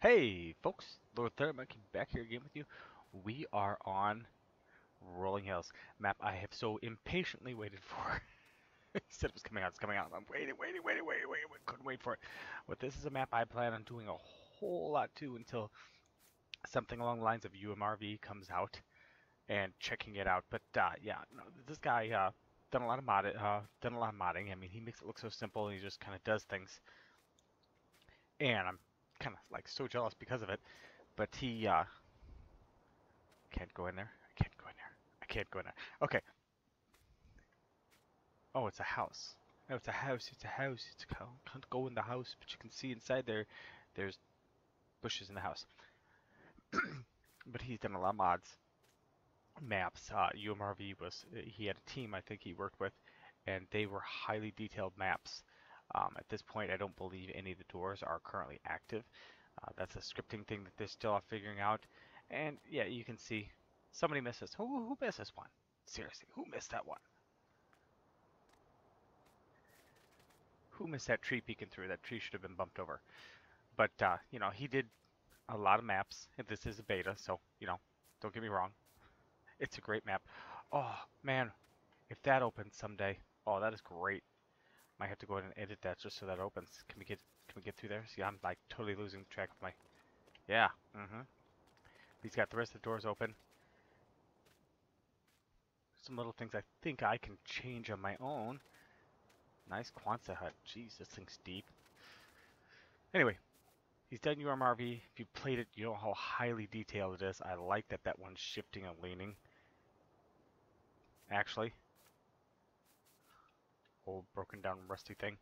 Hey, folks, Lord Monkey back here again with you. We are on Rolling Hills map I have so impatiently waited for. he said it was coming out, it's coming out. I'm waiting, waiting, waiting, waiting, waiting, waiting, couldn't wait for it. But this is a map I plan on doing a whole lot to until something along the lines of UMRV comes out and checking it out. But uh, yeah, no, this guy uh, done a lot of mod, uh, done a lot of modding. I mean, he makes it look so simple. And he just kind of does things, and I'm kind of like so jealous because of it. But he uh, can't go in there. I can't go in there. I can't go in there. Okay. Oh, it's a house. No, it's a house. It's a house. It's a can't go in the house, but you can see inside there. There's bushes in the house. but he's done a lot of mods, maps. Uh, UMRV was he had a team I think he worked with, and they were highly detailed maps. Um, at this point, I don't believe any of the doors are currently active. Uh, that's a scripting thing that they're still figuring out. And yeah, you can see somebody misses. Who, who missed this one? Seriously, who missed that one? Who missed that tree peeking through? That tree should have been bumped over. But, uh, you know, he did a lot of maps. And this is a beta, so, you know, don't get me wrong. It's a great map. Oh, man, if that opens someday, oh, that is great. Might have to go ahead and edit that just so that opens. Can we get can we get through there? See, I'm like totally losing track of my. Yeah. Mm-hmm. He's got the rest of the doors open. Some little things I think I can change on my own. Nice Quonset hut. Jeez, this thing's deep. Anyway, he's done UMRV. If you played it, you know how highly detailed it is. I like that that one's shifting and leaning. Actually, old broken down rusty thing.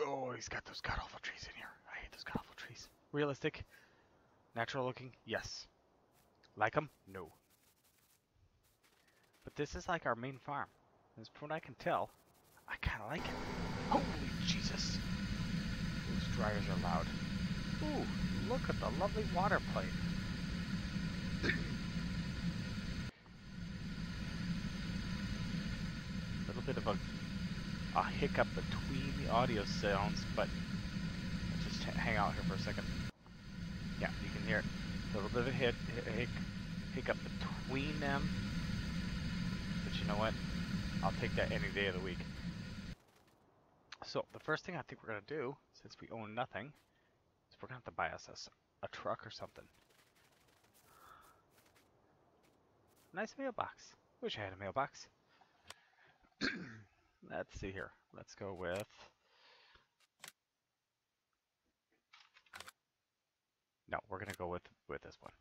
Oh, he's got those god awful trees in here. I hate those god awful trees. Realistic? Natural looking? Yes. Like them? No. But this is like our main farm. As from what I can tell, I kind of like it. Holy Jesus! Those dryers are loud. Ooh, look at the lovely water plane. bit of a, a hiccup between the audio sounds, but just hang out here for a second. Yeah, you can hear it. A little bit of a hic, hiccup between them. But you know what? I'll take that any day of the week. So, the first thing I think we're going to do, since we own nothing, is we're going to have to buy us a, a truck or something. Nice mailbox. Wish I had a mailbox. Let's see here. Let's go with No, we're gonna go with with this one.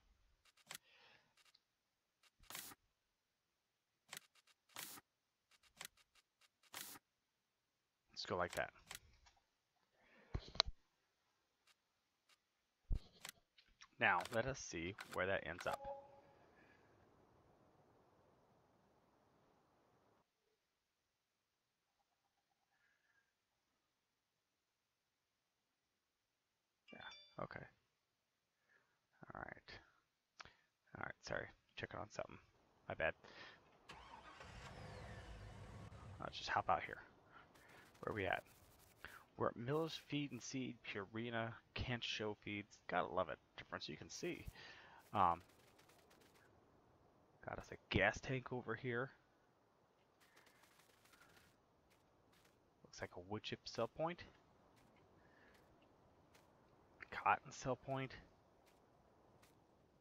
Let's go like that. Now, let us see where that ends up. Okay. Alright. Alright, sorry. Checking on something. My bad. Let's just hop out here. Where are we at? We're at Miller's Feed and Seed, Purina, Can't Show Feeds. Gotta love it. Difference you can see. Um, got us a gas tank over here. Looks like a wood chip sell point. Cotton sell point.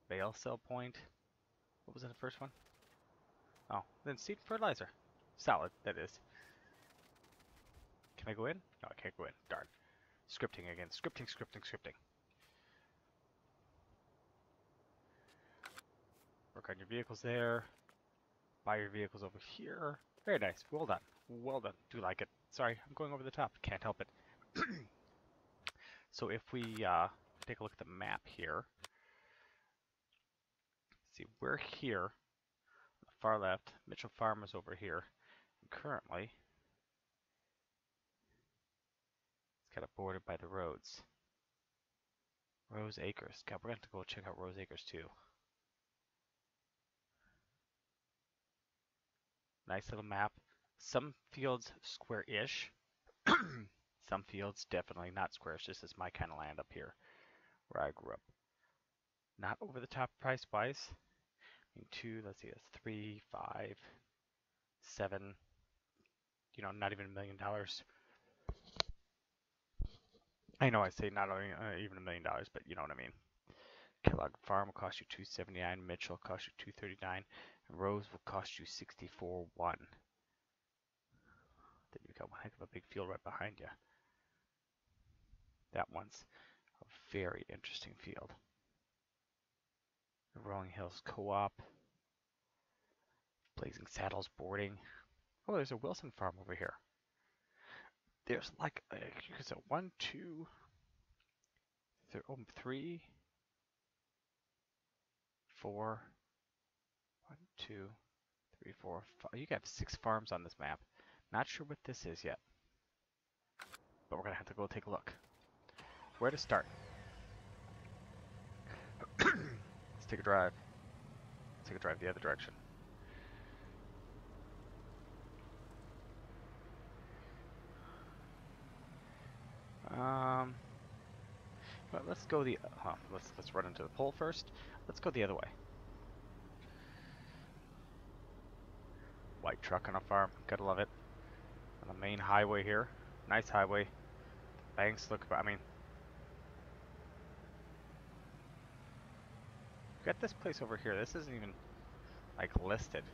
Bale sell point. What was that the first one? Oh, then seed fertilizer. Salad, that is. Can I go in? No, I can't go in. Darn. Scripting again. Scripting, scripting, scripting. Work on your vehicles there. Buy your vehicles over here. Very nice. Well done. Well done. Do like it. Sorry, I'm going over the top. Can't help it. So if we uh, take a look at the map here, see we're here, on the far left, Mitchell Farm is over here, and currently of bordered by the roads. Rose Acres. God, we're going to have to go check out Rose Acres too. Nice little map. Some fields square-ish. Some fields definitely not squares. This is my kind of land up here. where I grew up. Not over the top price wise. I mean, two, let's see, that's three, five, seven, you know, not even a million dollars. I know I say not only, uh, even a million dollars, but you know what I mean. Kellogg Farm will cost you 279, Mitchell will cost you 239, and Rose will cost you 64 one. Then you've got one heck of a big field right behind you. That one's a very interesting field. The Rolling Hills Co-op. Blazing Saddles Boarding. Oh, there's a Wilson farm over here. There's like, a, a one, two, th oh, three, four, one, two, three, four, five. You got six farms on this map. Not sure what this is yet. But we're gonna have to go take a look. Where to start? Let's take a drive. Let's take a drive the other direction. Um, but let's go the. Uh, let's let's run into the pole first. Let's go the other way. White truck on a farm, gotta love it. On the main highway here, nice highway. Banks look. I mean, got this place over here. This isn't even like listed.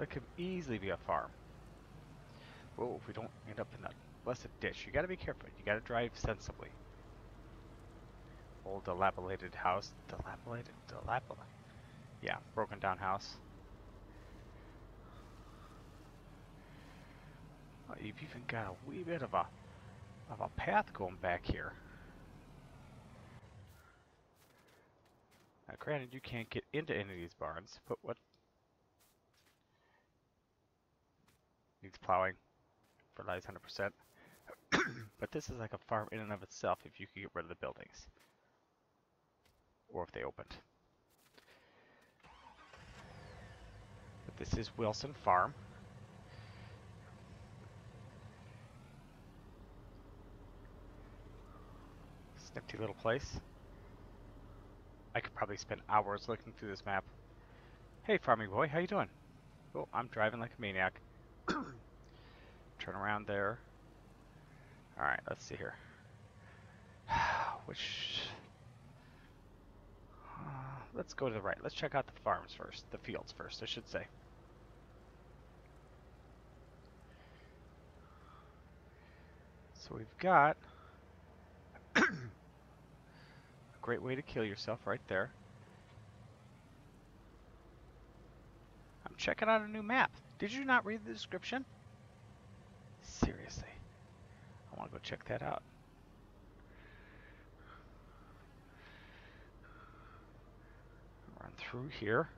It could easily be a farm. Whoa, if we don't end up in that blessed ditch. You gotta be careful. You gotta drive sensibly. Old dilapidated house. Dilapidated? Dilapidated? Yeah, broken down house. Oh, you've even got a wee bit of a of a path going back here. Now granted you can't get into any of these barns, but what needs plowing, fertilize 100%. but this is like a farm in and of itself if you could get rid of the buildings. Or if they opened. But this is Wilson Farm. Snifty little place. I could probably spend hours looking through this map. Hey farming boy, how you doing? Oh, I'm driving like a maniac. Turn around there. Alright, let's see here. Which... Uh, let's go to the right. Let's check out the farms first. The fields first, I should say. So we've got a great way to kill yourself right there. I'm checking out a new map. Did you not read the description? Seriously. I want to go check that out. Run through here.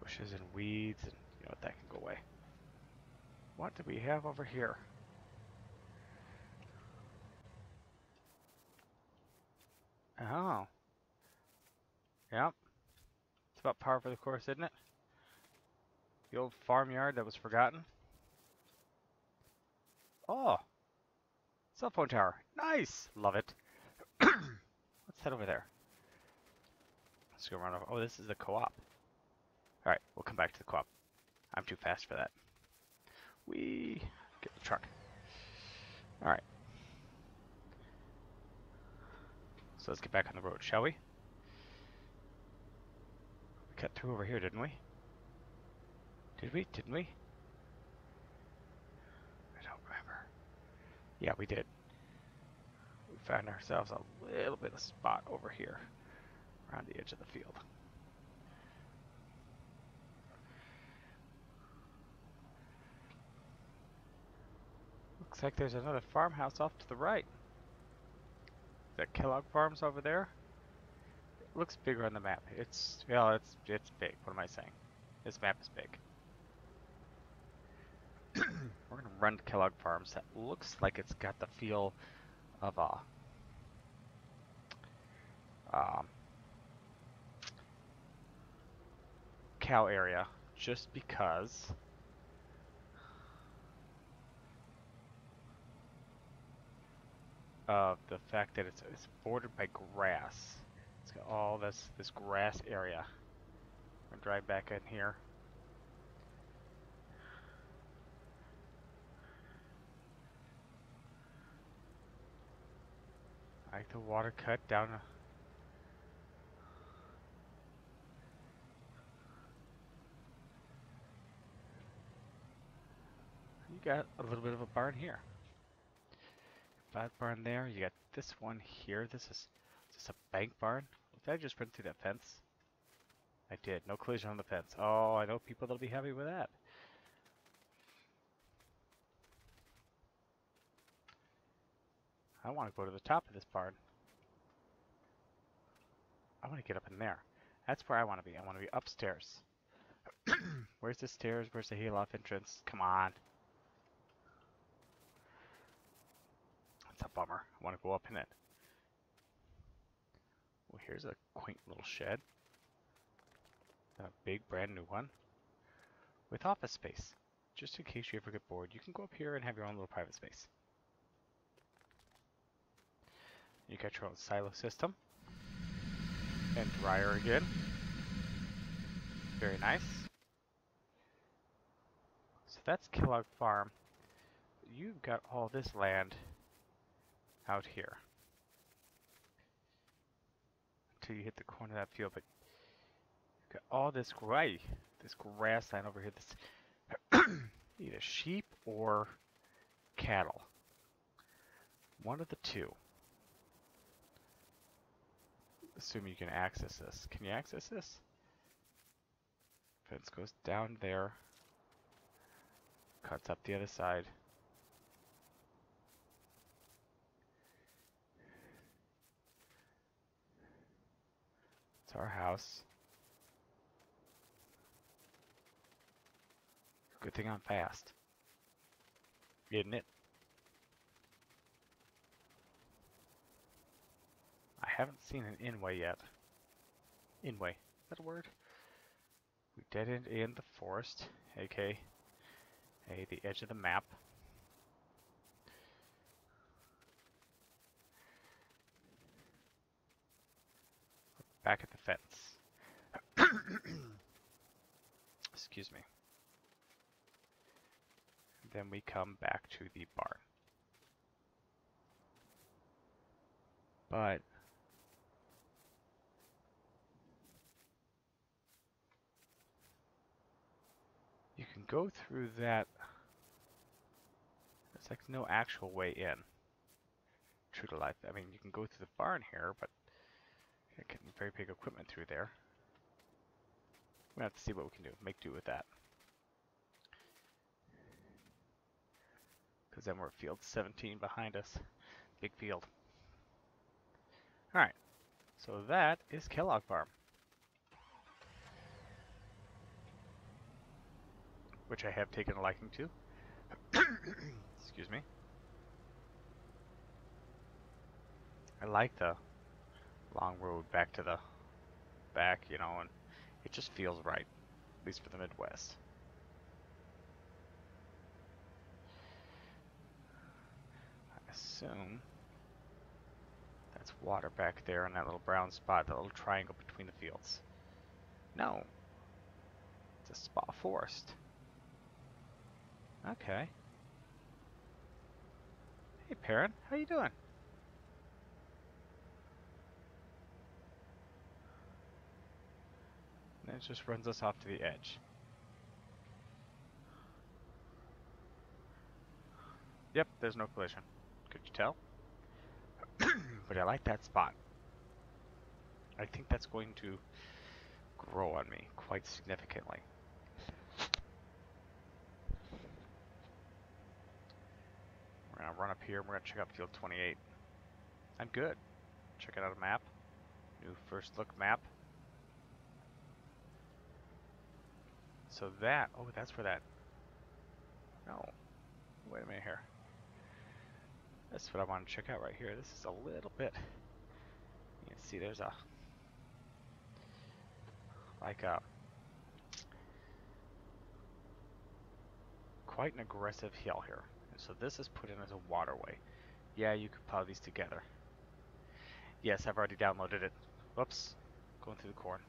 Bushes and weeds and you know what, that can go away. What do we have over here? Oh. Yep. It's about par for the course, isn't it? The old farmyard that was forgotten. Oh! Cell phone tower. Nice! Love it. Let's head over there. Let's go run over. Oh, this is the co-op. Alright, we'll come back to the co-op. I'm too fast for that. We get the truck. Alright. So let's get back on the road, shall we? We cut through over here, didn't we? Did we? Didn't we? I don't remember. Yeah, we did. We found ourselves a little bit of spot over here around the edge of the field. Looks like there's another farmhouse off to the right. Is that Kellogg Farms over there? It looks bigger on the map. It's, well, it's, it's big. What am I saying? This map is big. we're gonna run to Kellogg Farms. That looks like it's got the feel of a um, cow area, just because. Of the fact that it's it's bordered by grass. It's got all this this grass area. I'm gonna drive back in here. Like the water cut down. You got a little bit of a barn here. Flat barn there. You got this one here. This is, just a bank barn? Did I just run through that fence? I did. No collision on the fence. Oh, I know people that'll be happy with that. I want to go to the top of this barn. I want to get up in there. That's where I want to be. I want to be upstairs. Where's the stairs? Where's the hayloft entrance? Come on. That's a bummer. I want to go up in it. Well, here's a quaint little shed. A big brand new one. With office space. Just in case you ever get bored, you can go up here and have your own little private space. You got your own silo system. And dryer again. Very nice. So that's Kellogg Farm. You've got all this land out here. Until you hit the corner of that field, but you've got all this gray, this grassland over here. This either sheep or cattle. One of the two. Assume you can access this. Can you access this? Fence goes down there. Cuts up the other side. It's our house. Good thing I'm fast. Isn't it? I haven't seen an inway yet. Inway, is that a word? We dead end in the forest, aka the edge of the map. Back at the fence. Excuse me. Then we come back to the barn. But you can go through that. It's like no actual way in. True to life. I mean, you can go through the barn here, but getting very big equipment through there. We have to see what we can do. Make do with that. Because then we're field 17 behind us. Big field. Alright. So that is Kellogg Farm. Which I have taken a liking to. Excuse me. I like the long road back to the back, you know, and it just feels right, at least for the Midwest. I assume that's water back there in that little brown spot, that little triangle between the fields. No, it's a spot forest. Okay. Hey, Perrin, how you doing? And it just runs us off to the edge. Yep, there's no collision. Could you tell? but I like that spot. I think that's going to grow on me quite significantly. We're gonna run up here and we're gonna check out field 28. I'm good. Check it out a map. New first look map. So that, oh, that's where that, no, wait a minute here. That's what I want to check out right here. This is a little bit, you can see there's a, like a, quite an aggressive hill here. So this is put in as a waterway. Yeah, you could plow these together. Yes, I've already downloaded it. Whoops. Going through the corn.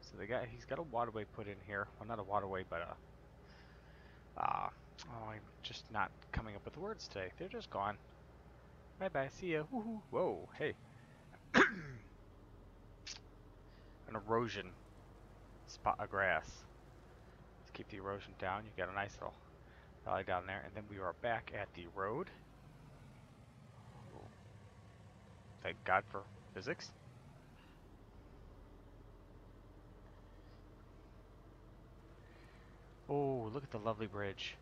So they got he's got a waterway put in here. Well not a waterway, but a uh oh I'm just not coming up with the words today. They're just gone. Bye bye, see ya. Woohoo. Whoa, hey. An erosion spot of grass. Let's keep the erosion down. You got a nice little valley down there, and then we are back at the road. Thank God for physics. Oh, look at the lovely bridge.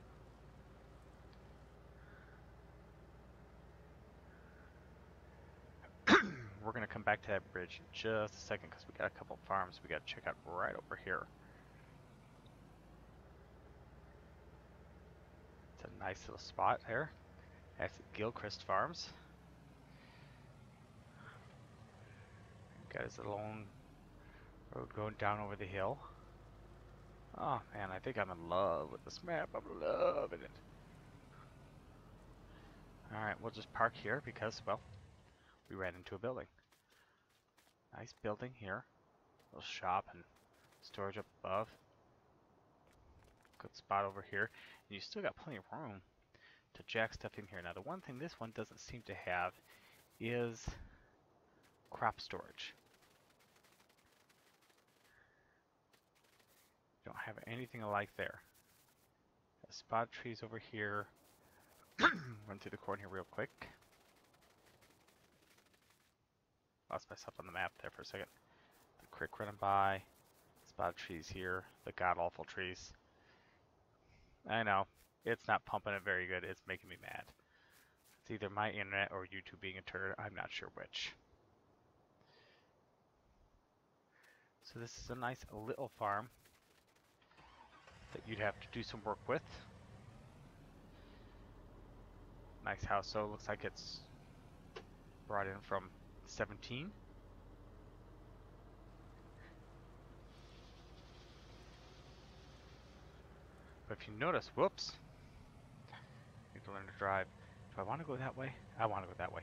We're going to come back to that bridge in just a second because we got a couple farms we got to check out right over here. It's a nice little spot there. That's Gilchrist Farms. Got his own road going down over the hill. Oh man, I think I'm in love with this map. I'm loving it. Alright, we'll just park here because, well, we ran into a building. Nice building here. Little shop and storage up above. Good spot over here. And you still got plenty of room to jack stuff in here. Now the one thing this one doesn't seem to have is crop storage. Don't have anything alike there. Spot trees over here. Run through the corn here real quick. Lost myself on the map there for a second. The creek running by. Spot trees here. The god awful trees. I know. It's not pumping it very good. It's making me mad. It's either my internet or YouTube being a turd. I'm not sure which. So this is a nice little farm that you'd have to do some work with. Nice house, so it looks like it's brought in from 17. But if you notice, whoops, need to learn to drive. Do I want to go that way? I want to go that way.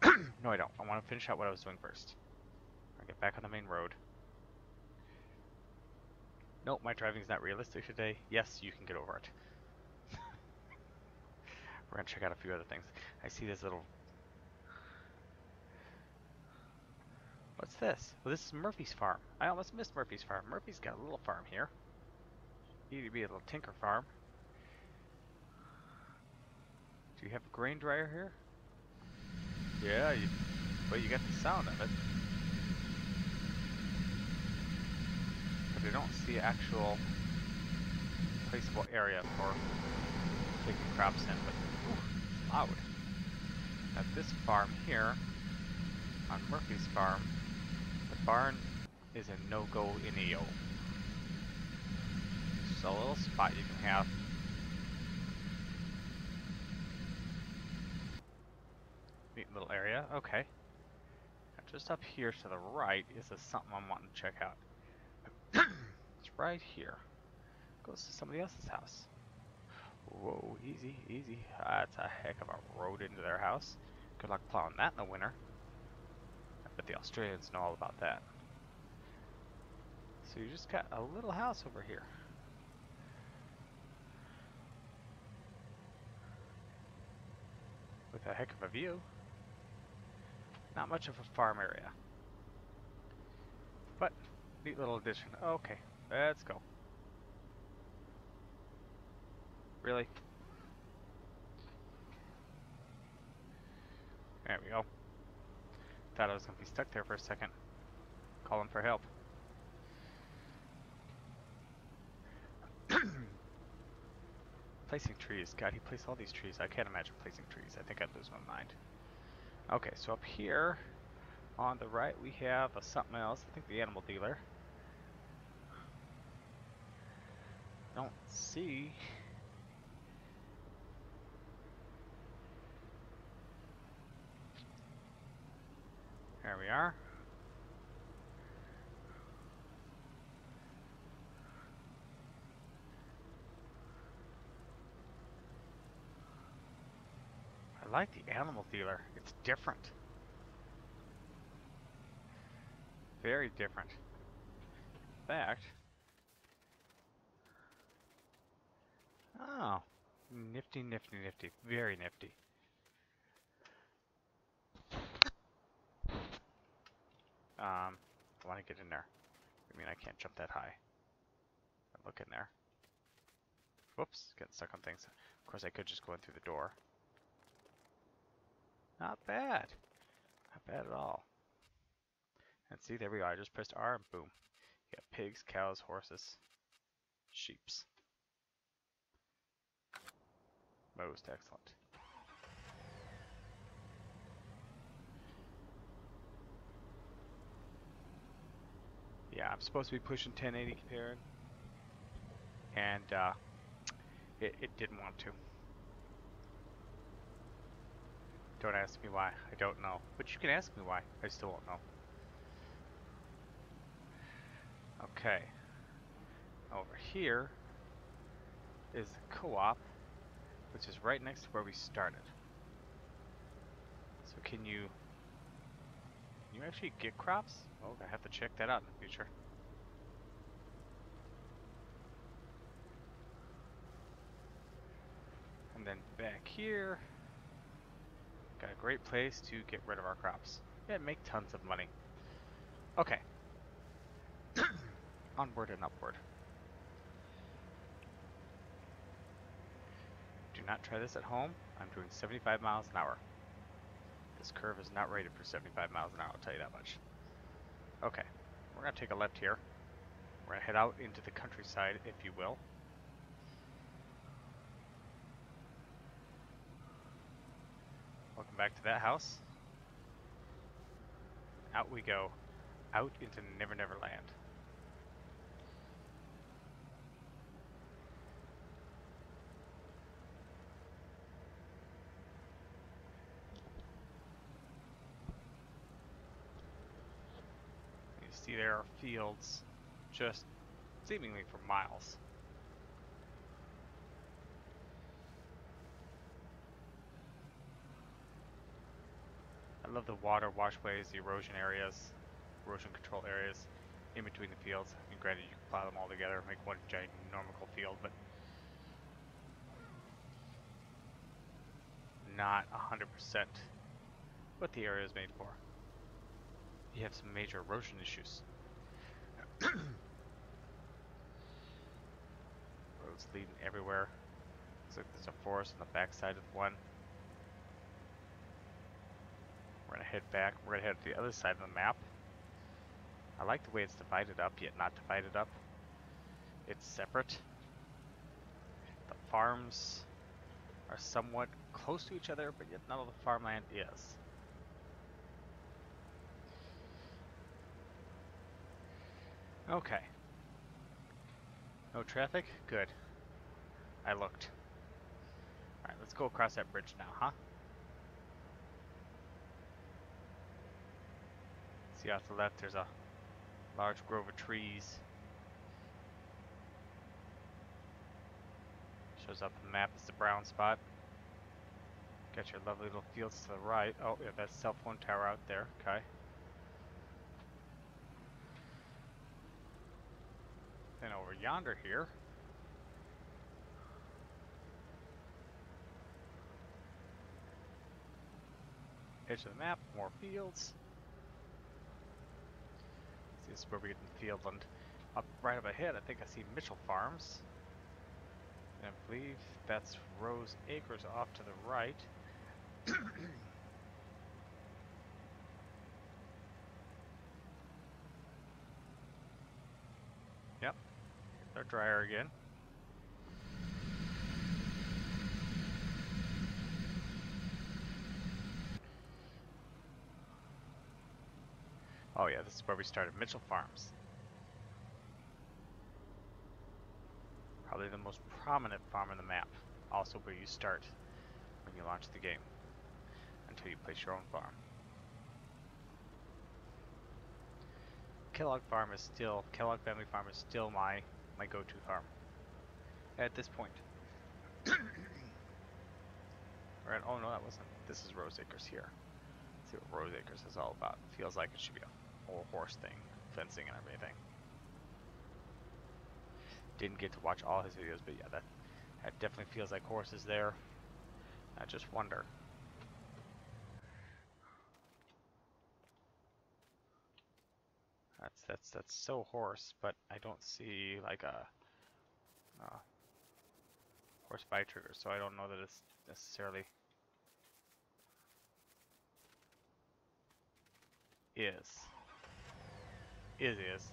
no, I don't. I want to finish out what I was doing first. I'll get back on the main road. Nope, my driving's not realistic today. Yes, you can get over it. We're gonna check out a few other things. I see this little... What's this? Well, this is Murphy's farm. I almost missed Murphy's farm. Murphy's got a little farm here. Need to be a little tinker farm. Do you have a grain dryer here? Yeah, you, well, you got the sound of it. but I don't see actual placeable area for taking crops in, but ooh, it's loud. At this farm here, on Murphy's farm, the barn is a no-go in EO. So a little spot you can have neat little area, okay. Now just up here to the right is something I'm wanting to check out it's right here. Goes to somebody else's house. Whoa, easy, easy. That's a heck of a road into their house. Good luck plowing that in the winter. I bet the Australians know all about that. So you just got a little house over here. With a heck of a view. Not much of a farm area. But Neat little addition. Okay, let's go. Really? There we go. Thought I was gonna be stuck there for a second. Calling for help. Placing trees. God, he placed all these trees. I can't imagine placing trees. I think I'd lose my mind. Okay, so up here, on the right, we have a something else. I think the animal dealer. Don't see. There we are. I like the animal dealer. It's different. Very different. In fact, oh, nifty, nifty, nifty. Very nifty. Um, I want to get in there. I mean, I can't jump that high. Look in there. Whoops, getting stuck on things. Of course, I could just go in through the door. Not bad. Not bad at all. And see, there we are. I just pressed R and boom. You got pigs, cows, horses, sheeps. Most excellent. Yeah, I'm supposed to be pushing 1080 compared. And uh, it, it didn't want to. Don't ask me why. I don't know. But you can ask me why. I still won't know. Okay. Over here is the co-op, which is right next to where we started. So can you can you actually get crops? Oh, I have to check that out in the future. And then back here, got a great place to get rid of our crops. Yeah, make tons of money. Okay. Onward and upward. Do not try this at home. I'm doing 75 miles an hour. This curve is not rated for 75 miles an hour, I'll tell you that much. Okay, we're going to take a left here. We're going to head out into the countryside, if you will. Back to that house. Out we go. Out into Never Never Land. You see there are fields just seemingly for miles. I love the water washways, the erosion areas, erosion control areas in between the fields. Mean, granted, you can plow them all together, make one giant normal field, but not 100% what the area is made for. You have some major erosion issues. Roads leading everywhere. Looks like there's a forest on the backside of one. We're gonna head back. We're gonna head to the other side of the map. I like the way it's divided up, yet not divided up. It's separate. The farms are somewhat close to each other, but yet none of the farmland is. Okay. No traffic? Good. I looked. Alright, let's go across that bridge now, huh? See off the left there's a large grove of trees. Shows up on the map as the brown spot. Got your lovely little fields to the right. Oh, yeah, that's cell phone tower out there. Okay. Then over yonder here. Edge of the map, more fields. Is where we get in Fieldland. Up right up ahead, I think I see Mitchell Farms. And I believe that's Rose Acres off to the right. yep, our dryer again. Oh yeah, this is where we started, Mitchell Farms. Probably the most prominent farm on the map. Also where you start when you launch the game. Until you place your own farm. Kellogg Farm is still, Kellogg Family Farm is still my, my go-to farm. At this point. Right? Oh no, that wasn't. This is Rose Acres here. Let's see what Rose Acres is all about. Feels like it should be a whole horse thing, fencing and everything. Didn't get to watch all his videos, but yeah, that that definitely feels like horses there. I just wonder. That's that's that's so horse, but I don't see like a uh, horse buy trigger, so I don't know that it's necessarily is. Is is.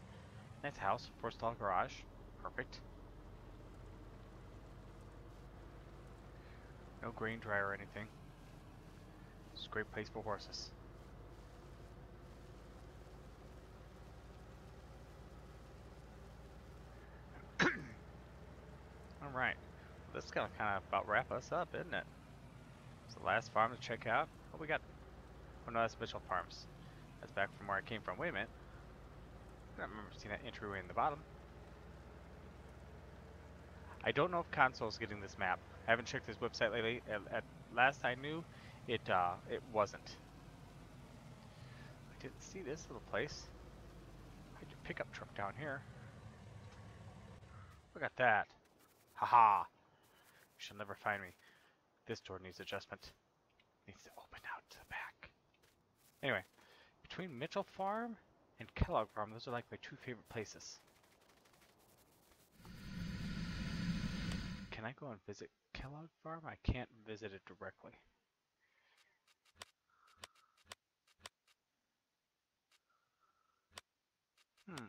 Nice house, four stall garage. Perfect. No grain dryer or anything. It's a great place for horses. Alright. This is gonna kind of about wrap us up, isn't it? It's the last farm to check out. What we got? Oh no, that's Mitchell Farms. That's back from where I came from. Wait a minute. I remember seeing that entryway in the bottom. I don't know if console's getting this map. I haven't checked this website lately. At, at last I knew, it uh, it wasn't. I didn't see this little place. I had your pickup truck down here. Look at that. Haha. -ha. You shall never find me. This door needs adjustment. Needs to open out to the back. Anyway, between Mitchell Farm and Kellogg Farm, those are like my two favorite places. Can I go and visit Kellogg Farm? I can't visit it directly. Hmm.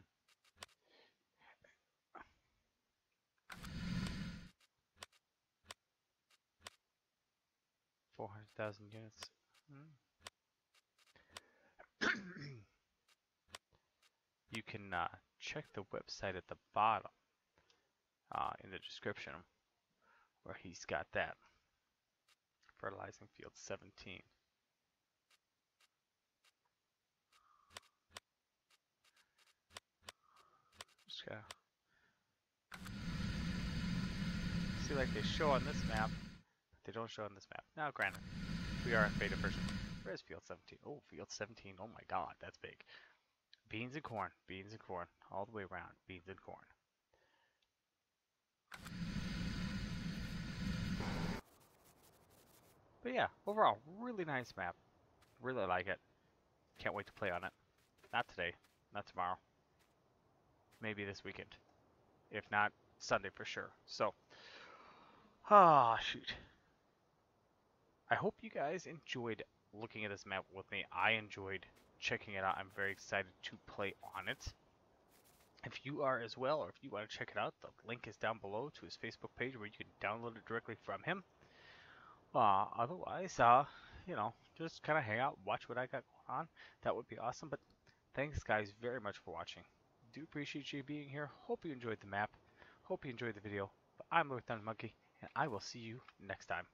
Four hundred thousand units. Hmm. You can uh, check the website at the bottom uh, in the description where he's got that. Fertilizing field 17. Just gotta see like they show on this map, but they don't show on this map. Now granted, we are in beta version. Where's field 17? Oh, field 17. Oh my god, that's big. Beans and corn. Beans and corn. All the way around. Beans and corn. But yeah, overall, really nice map. Really like it. Can't wait to play on it. Not today. Not tomorrow. Maybe this weekend. If not, Sunday for sure. So, ah, shoot. I hope you guys enjoyed looking at this map with me. I enjoyed checking it out. I'm very excited to play on it. If you are as well, or if you want to check it out, the link is down below to his Facebook page where you can download it directly from him. Uh, otherwise, uh, you know, just kind of hang out, watch what I got going on. That would be awesome. But thanks, guys, very much for watching. Do appreciate you being here. Hope you enjoyed the map. Hope you enjoyed the video. But I'm Lord Thunder Monkey, and I will see you next time.